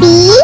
B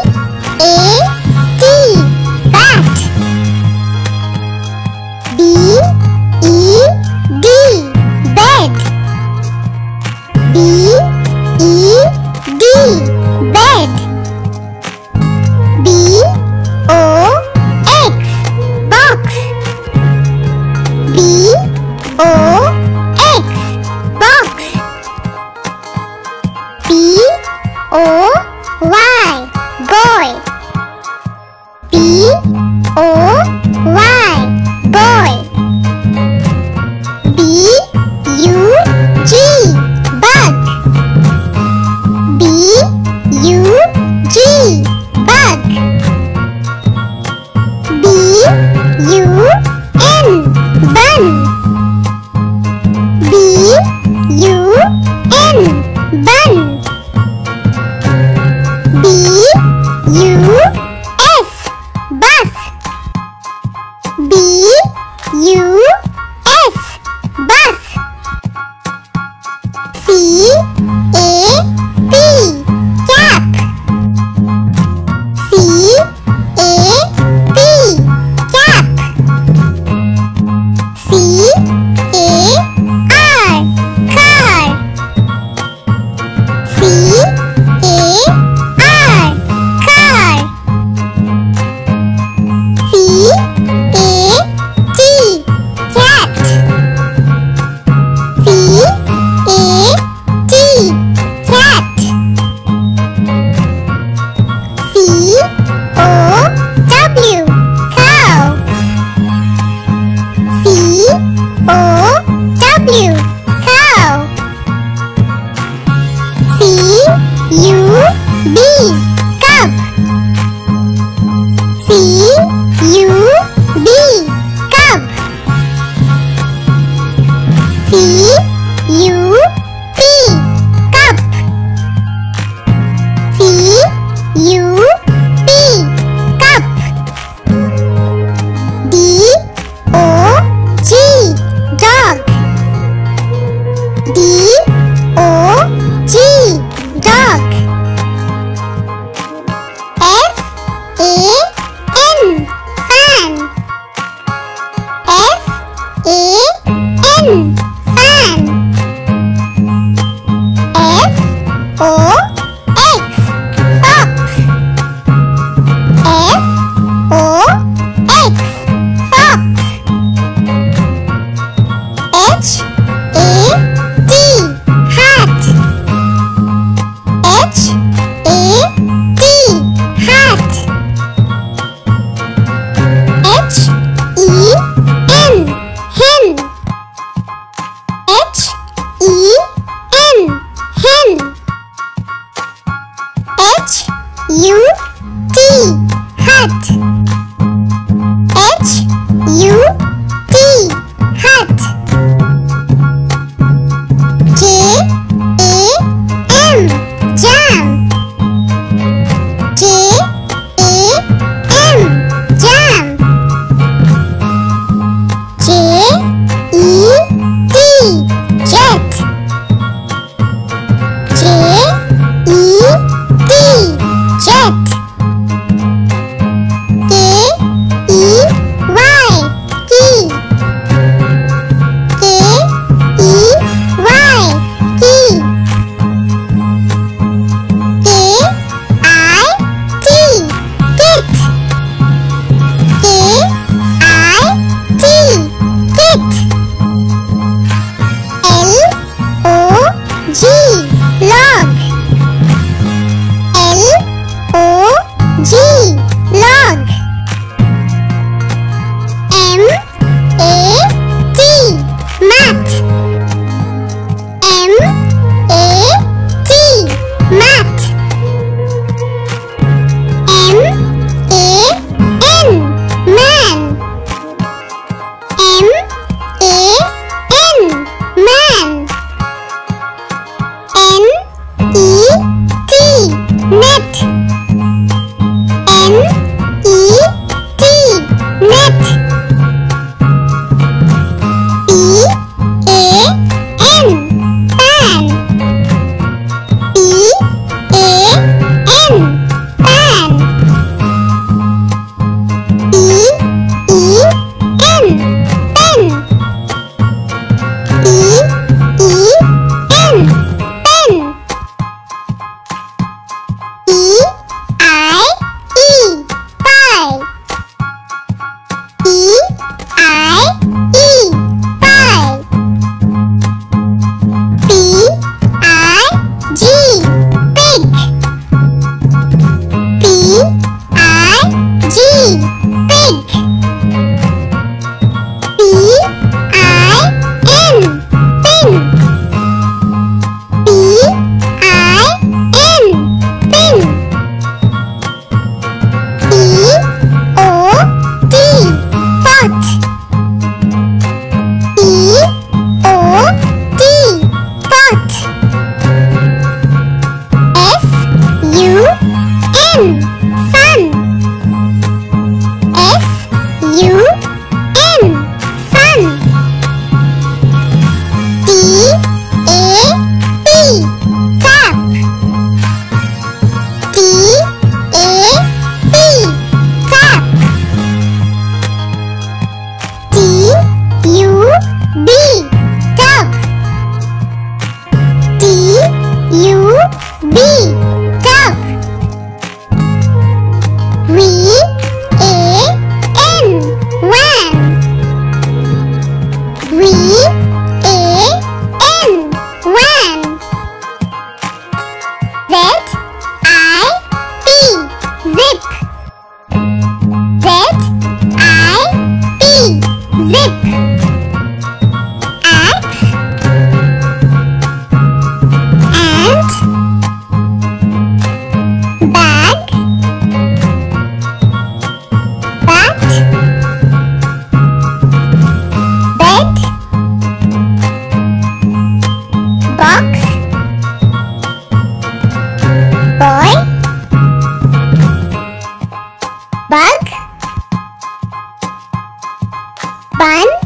One,